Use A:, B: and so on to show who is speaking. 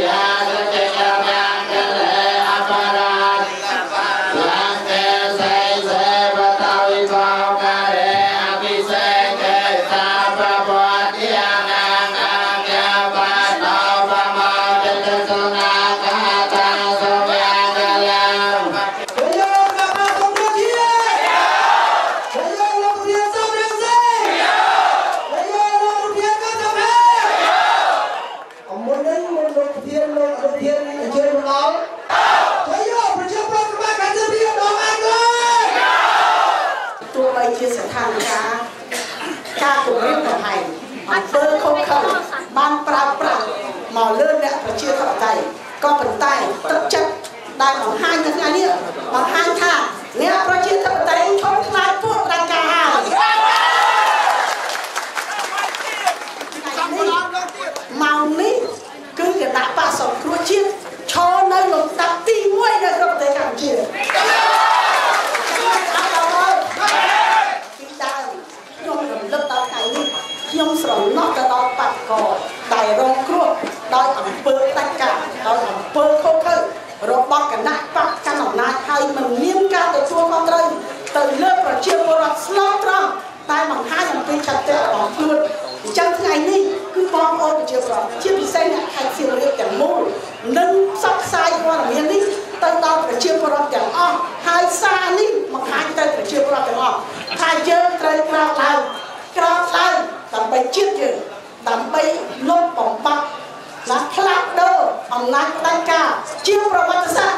A: Yeah.
B: ធានអញ្ជើញមកដល់ទៅយោប្រជាពលរដ្ឋខ្មែរកម្ពុជាដងអាយទៅ
C: ទោះបីជាស្ថានភាពការគម្រាមកំហែងអំពើខុសខើបានប្រើប្រាស់មកលើអ្នកប្រជាធិបតេយ្យក៏ប៉ុន្តែទឹកចិត្តដែលបង្ហាញនៅថ្ងៃនេះបង្ហាញ រំលឹកដល់ថ្ងៃនេះខ្ញុំស្រណោះទៅដល់បកកដែលរងគ្រោះដោយអំពើដាច់ការដោយអំពើខុសខើរបស់គណៈបកកណ្ដាលអំណាចហើយមិនមានការទទួលខុសត្រូវទៅលើប្រជាពលរដ្ឋស្លូតត្រង់តែបង្ហាញអំពីឆន្ទៈរបស់ខ្លួនអញ្ចឹងថ្ងៃនេះគឺបងប្អូនប្រជាពលរដ្ឋជាពិសេសអ្នកខេត្តសៀមរាបទាំងមូលនឹងផ្សព្វផ្សាយព័ត៌មាននេះទៅដល់ប្រជាពលរដ្ឋទាំងអស់ហើយសារនេះបង្ហាញទៅប្រជាពលរដ្ឋទាំងអស់ថាយើងត្រូវក្រោកឡើងក្រោកឡើងដើម្បី ជាតិយើងដើម្បីលុបបំបាត់ណាផ្លាស់ប្ដូរអំណាចផ្ដាច់ការជាប្រវត្តិ